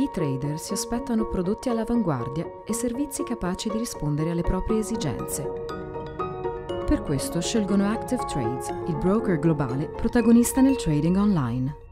I trader si aspettano prodotti all'avanguardia e servizi capaci di rispondere alle proprie esigenze. Per questo scelgono Active Trades, il broker globale protagonista nel trading online.